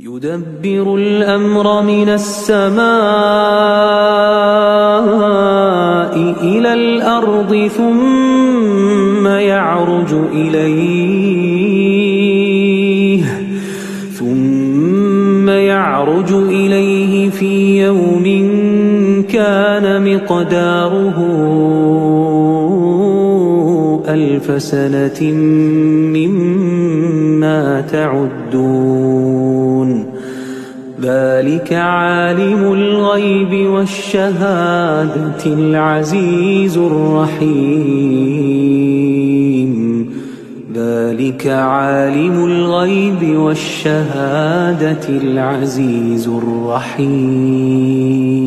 يدبر الأمر من السماء إلى الأرض ثم يعرج إليه ثم يعرج إليه في يوم كان مقداره ألف سنة مما تعدون. ذلك عالم الغيب والشهادة العزيز الرحيم. ذلك عالم الغيب والشهادة العزيز الرحيم.